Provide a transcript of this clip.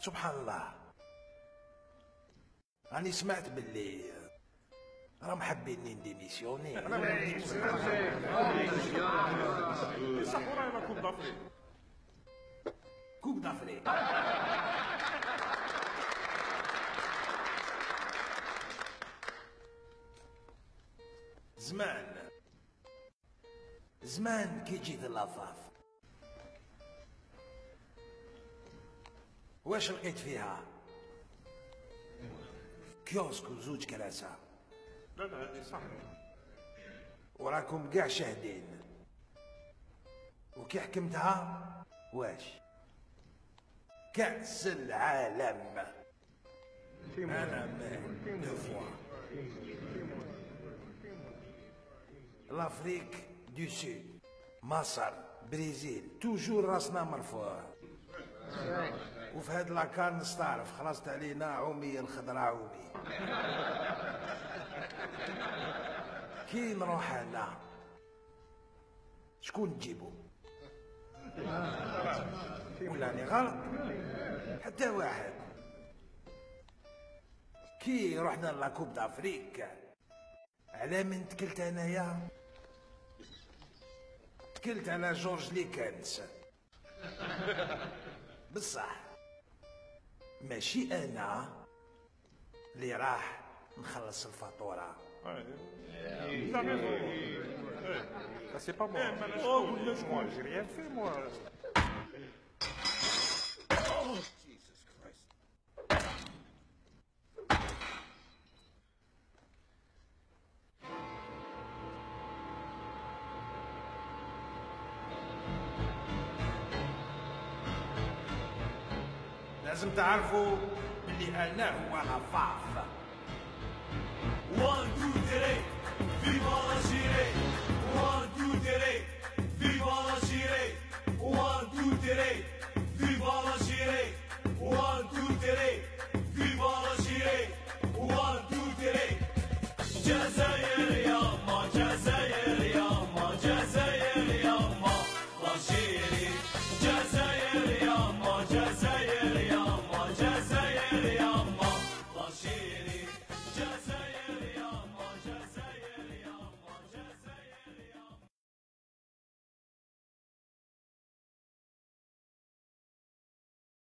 سبحان الله. راني سمعت باللي راهم حابيني ن démissionner صح ورانا coupe d'Afrique coupe d'Afrique زمان زمان كي جيت اللطاف واش لقيت فيها؟ كيوسك وزوج كراسة. لا لا هذه صح وراكم قاع شاهدين. وكي حكمتها؟ واش؟ كأس العالم أنا مان دو فوا لافريك دو سود مصر بريزيل توجور راسنا مرفوع وفي هاد لاكار نستعرف خلصت علينا عومي الخضراء عومي. كي نروح أنا شكون تجيبو؟ ولا راني غلط. حتى واحد. كي رحنا لاكوب دافريك على من تكلت أنايا؟ تكلت على جورج ليكنس بصح. ماشي أنا اللي راح نخلص الفاتورة. لا سي با مو أو ولا شكون جريان في مو لازم تعرفوا اللي انا هو عفاف One, two, three, viva la Chile. One, two, three, viva la Chile. One, two, three, viva la Chile. One, two, three, viva la Chile.